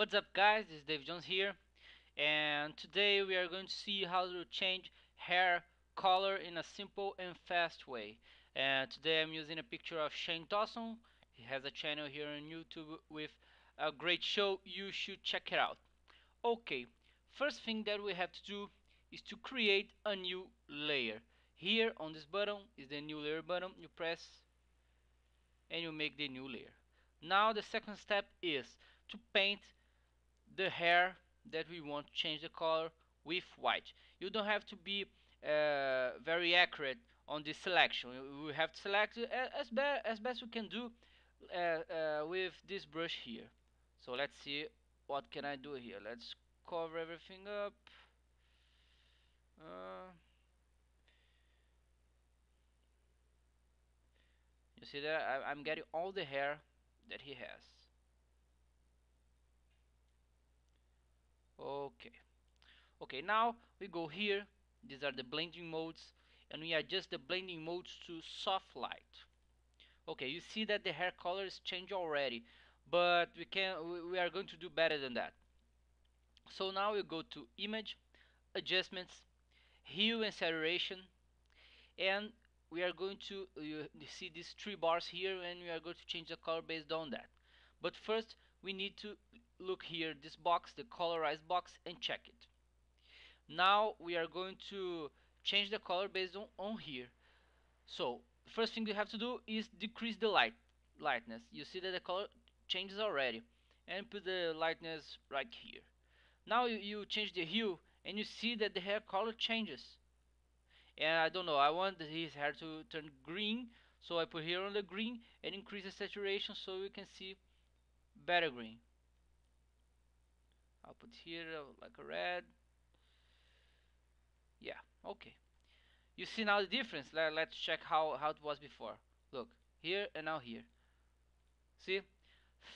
What's up guys, this is Dave Jones here and today we are going to see how to change hair color in a simple and fast way. And today I'm using a picture of Shane Dawson. He has a channel here on YouTube with a great show. You should check it out. Okay first thing that we have to do is to create a new layer. Here on this button is the new layer button. You press and you make the new layer. Now the second step is to paint the hair that we want to change the color with white. You don't have to be uh, very accurate on this selection. We have to select as, be as best we can do uh, uh, with this brush here. So let's see what can I do here. Let's cover everything up. Uh, you see that I, I'm getting all the hair that he has okay. Okay now we go here. These are the blending modes and we adjust the blending modes to soft light. Okay you see that the hair colors change already but we can we are going to do better than that. So now we go to image adjustments hue and saturation and we are going to you see these three bars here and we are going to change the color based on that. But first we need to look here this box the colorized box and check it. Now we are going to change the color based on, on here. So first thing you have to do is decrease the light lightness. You see that the color changes already. And put the lightness right here. Now you, you change the hue and you see that the hair color changes. And I don't know I want his hair to turn green so I put here on the green and increase the saturation so we can see better green I'll put here uh, like a red. Yeah okay. You see now the difference. Let, let's check how, how it was before. Look here and now here. See?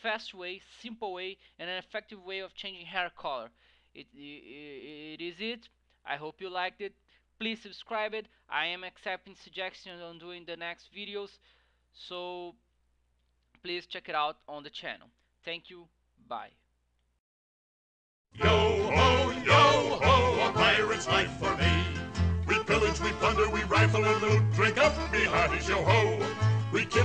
Fast way simple way and an effective way of changing hair color. It, it, it is it. I hope you liked it. Please subscribe it. I am accepting suggestions on doing the next videos. So please check it out on the channel. Thank you. Bye Yo ho, yo ho, a pirate's life for me. We pillage, we plunder, we rifle and loot, drink up, me hearties, yo ho. We kidnap.